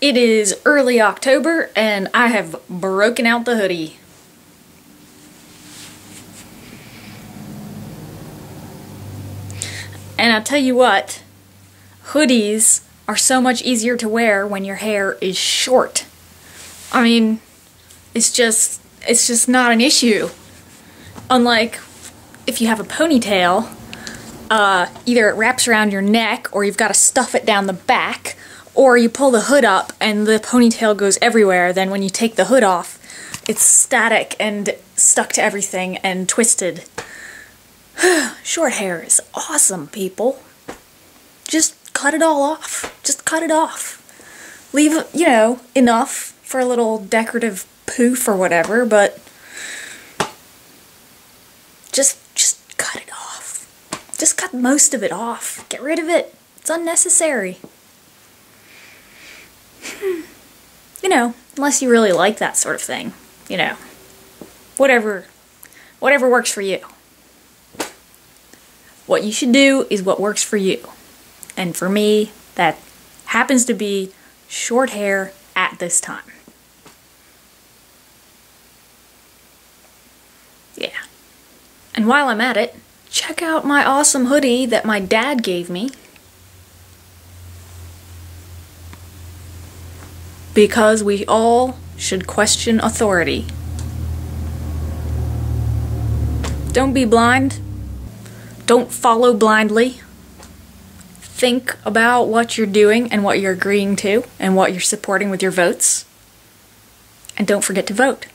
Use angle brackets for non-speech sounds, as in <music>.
It is early October and I have broken out the hoodie. And I tell you what, hoodies are so much easier to wear when your hair is short. I mean, it's just it's just not an issue. Unlike if you have a ponytail, uh, either it wraps around your neck or you've got to stuff it down the back, or you pull the hood up and the ponytail goes everywhere. Then when you take the hood off, it's static and stuck to everything and twisted. <sighs> Short hair is awesome, people. Just cut it all off. Just cut it off. Leave, you know, enough for a little decorative poof or whatever, but just just cut it off. Just cut most of it off. Get rid of it. It's unnecessary. You know, unless you really like that sort of thing. You know. Whatever whatever works for you. What you should do is what works for you. And for me, that happens to be short hair at this time. Yeah. And while I'm at it, check out my awesome hoodie that my dad gave me. Because we all should question authority. Don't be blind. Don't follow blindly. Think about what you're doing and what you're agreeing to and what you're supporting with your votes. And don't forget to vote.